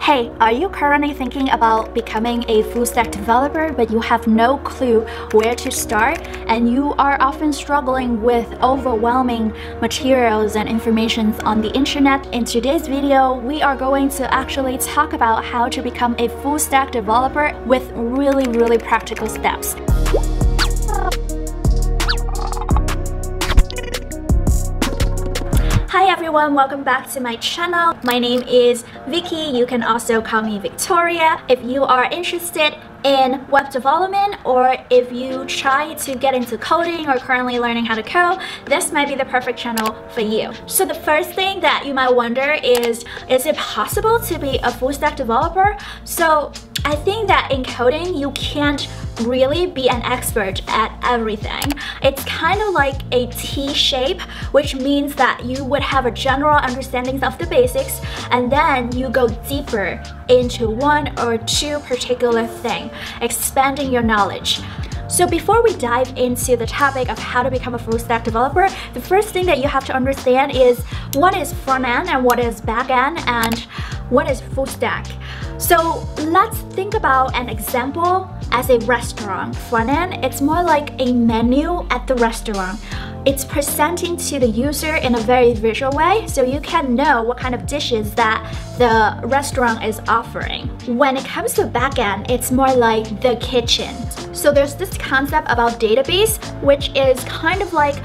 Hey, are you currently thinking about becoming a full stack developer but you have no clue where to start and you are often struggling with overwhelming materials and information on the internet? In today's video, we are going to actually talk about how to become a full stack developer with really, really practical steps. Everyone, welcome back to my channel. My name is Vicky. You can also call me Victoria. If you are interested in web development or if you try to get into coding or currently learning how to code, this might be the perfect channel for you. So the first thing that you might wonder is, is it possible to be a full stack developer? So I think that in coding, you can't really be an expert at everything. It's kind of like a T shape, which means that you would have a general understanding of the basics and then you go deeper into one or two particular thing, expanding your knowledge. So before we dive into the topic of how to become a full stack developer, the first thing that you have to understand is what is front end and what is back end and what is full stack. So let's think about an example as a restaurant. Front end, it's more like a menu at the restaurant. It's presenting to the user in a very visual way so you can know what kind of dishes that the restaurant is offering. When it comes to backend, it's more like the kitchen. So there's this concept about database, which is kind of like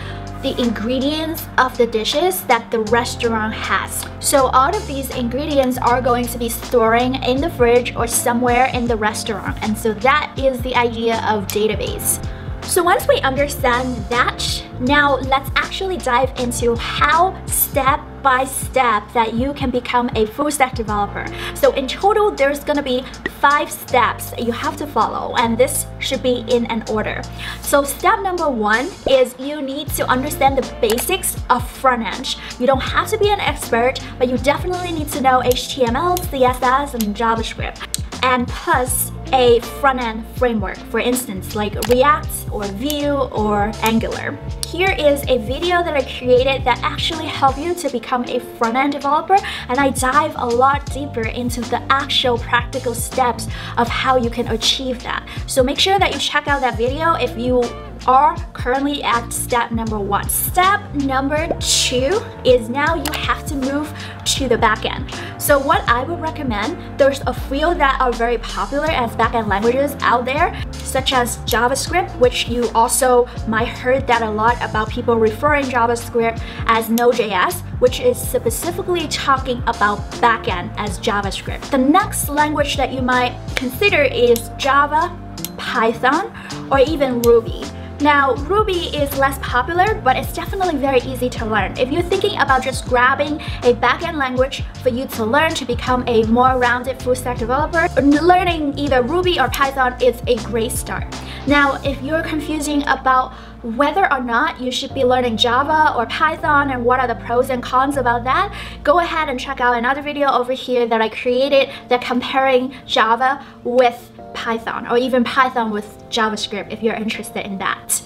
the ingredients of the dishes that the restaurant has. So all of these ingredients are going to be storing in the fridge or somewhere in the restaurant. And so that is the idea of database. So once we understand that, now let's actually dive into how step by step that you can become a full stack developer. So in total, there's gonna be five steps that you have to follow and this should be in an order. So step number one is you need to understand the basics of front end. You don't have to be an expert, but you definitely need to know HTML, CSS, and JavaScript and plus a front-end framework, for instance, like React or Vue or Angular. Here is a video that I created that actually help you to become a front-end developer and I dive a lot deeper into the actual practical steps of how you can achieve that. So make sure that you check out that video if you are currently at step number one. Step number two is now you have to move to the backend. So what I would recommend, there's a few that are very popular as backend languages out there, such as JavaScript, which you also might heard that a lot about people referring JavaScript as Node.js, which is specifically talking about backend as JavaScript. The next language that you might consider is Java, Python, or even Ruby. Now, Ruby is less popular, but it's definitely very easy to learn. If you're thinking about just grabbing a backend language for you to learn to become a more rounded full stack developer, learning either Ruby or Python is a great start. Now, if you're confusing about whether or not you should be learning Java or Python and what are the pros and cons about that, go ahead and check out another video over here that I created that comparing Java with Python or even Python with JavaScript if you're interested in that.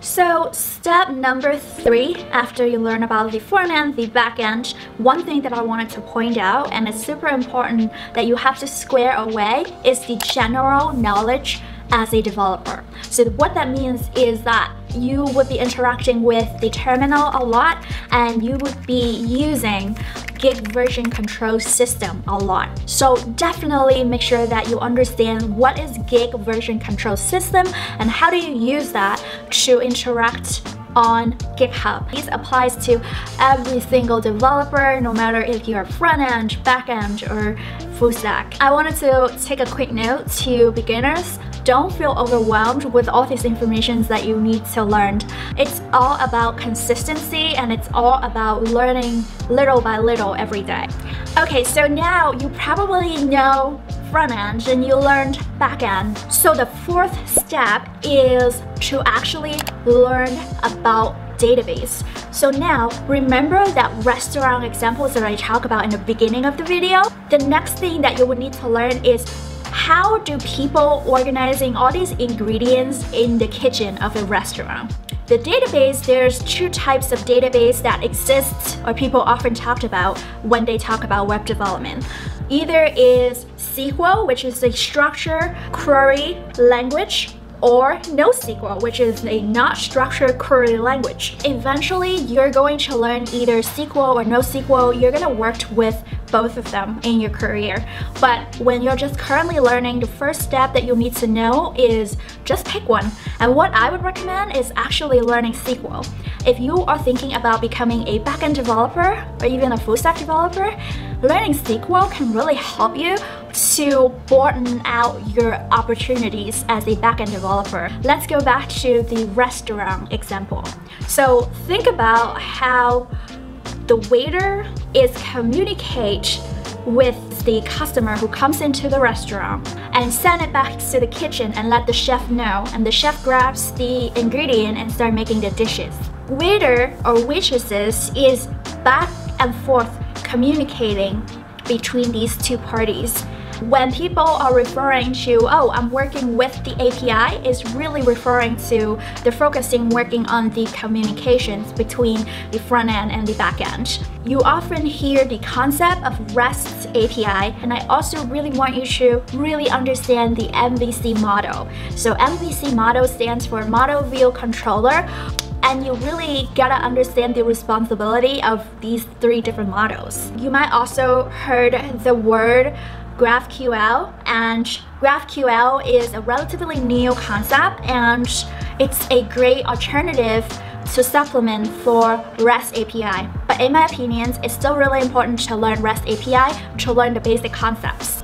So step number three, after you learn about the front end, the back end, one thing that I wanted to point out and it's super important that you have to square away is the general knowledge as a developer. So what that means is that you would be interacting with the terminal a lot and you would be using Git version control system a lot. So definitely make sure that you understand what is Git version control system and how do you use that to interact on GitHub. This applies to every single developer, no matter if you're front-end, back-end, or full stack. I wanted to take a quick note to beginners don't feel overwhelmed with all these information that you need to learn. It's all about consistency and it's all about learning little by little every day. Okay, so now you probably know front end and you learned back end. So the fourth step is to actually learn about database. So now, remember that restaurant examples that I talked about in the beginning of the video? The next thing that you would need to learn is how do people organizing all these ingredients in the kitchen of a restaurant? The database, there's two types of database that exist or people often talked about when they talk about web development. Either is SQL, which is a structured query language, or NoSQL, which is a not structured query language. Eventually, you're going to learn either SQL or NoSQL. You're gonna work with both of them in your career. But when you're just currently learning, the first step that you need to know is just pick one. And what I would recommend is actually learning SQL. If you are thinking about becoming a backend developer or even a full stack developer, learning SQL can really help you to broaden out your opportunities as a backend developer. Let's go back to the restaurant example. So think about how the waiter is communicate with the customer who comes into the restaurant and send it back to the kitchen and let the chef know and the chef grabs the ingredient and start making the dishes. Waiter or waitresses is back and forth communicating between these two parties when people are referring to, oh, I'm working with the API, is really referring to the focusing working on the communications between the front end and the back end. You often hear the concept of REST API, and I also really want you to really understand the MVC model. So MVC model stands for Model View Controller and you really gotta understand the responsibility of these three different models. You might also heard the word GraphQL and GraphQL is a relatively new concept and it's a great alternative to supplement for REST API. But in my opinion, it's still really important to learn REST API to learn the basic concepts.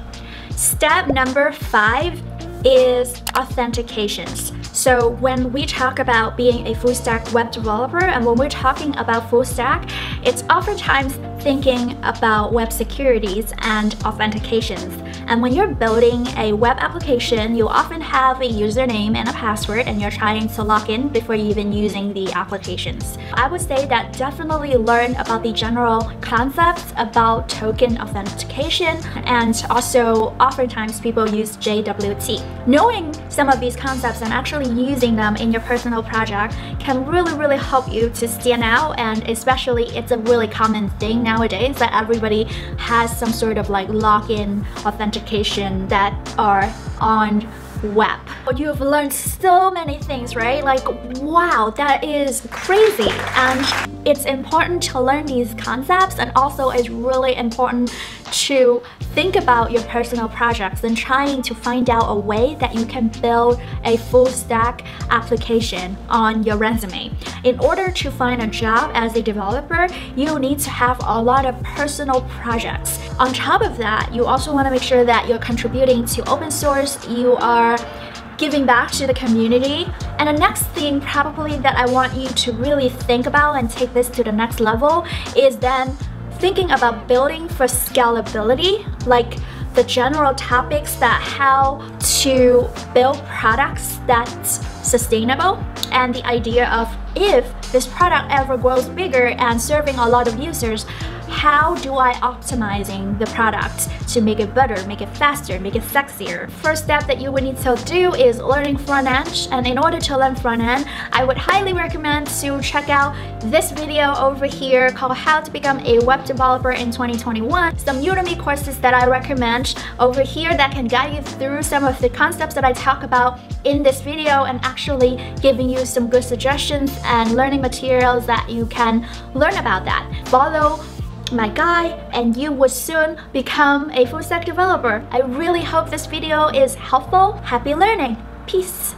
Step number five is authentications. So when we talk about being a full stack web developer and when we're talking about full stack, it's oftentimes thinking about web securities and authentications. And when you're building a web application, you often have a username and a password and you're trying to log in before even using the applications. I would say that definitely learn about the general concepts about token authentication and also oftentimes people use JWT. Knowing some of these concepts and actually using them in your personal project can really, really help you to stand out and especially it's a really common thing nowadays that everybody has some sort of like login authentication that are on web. You've learned so many things, right? Like, wow, that is crazy. And it's important to learn these concepts and also it's really important to think about your personal projects and trying to find out a way that you can build a full stack application on your resume. In order to find a job as a developer, you need to have a lot of personal projects. On top of that, you also want to make sure that you're contributing to open source, you are giving back to the community. And the next thing probably that I want you to really think about and take this to the next level is then thinking about building for scalability, like the general topics that how to build products that's sustainable and the idea of if this product ever grows bigger and serving a lot of users, how do I optimizing the product to make it better, make it faster, make it sexier? First step that you would need to do is learning front end. And in order to learn front end, I would highly recommend to check out this video over here called How to Become a Web Developer in 2021. Some Udemy courses that I recommend over here that can guide you through some of the concepts that I talk about in this video and actually giving you some good suggestions and learning materials that you can learn about that. Follow my guide and you will soon become a full stack developer. I really hope this video is helpful. Happy learning. Peace.